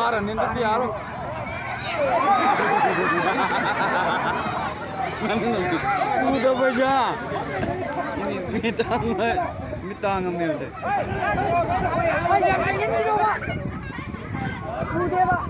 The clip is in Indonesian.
Para ninti yaro. Udah baca. Ini mitang mitang ambil deh. Udah, Pak.